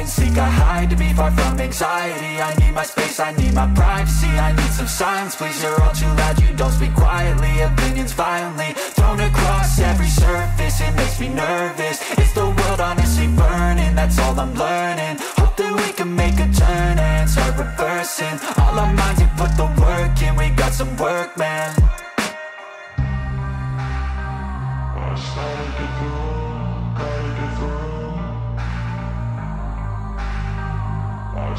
hide and seek, I hide to be far from anxiety. I need my space, I need my privacy I need some silence, please, you're all too loud You don't speak quietly, opinions violently Thrown across every surface, it makes me nervous. Is the world honestly burning? That's all I'm learning